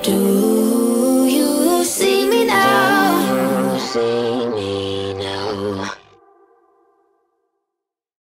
do.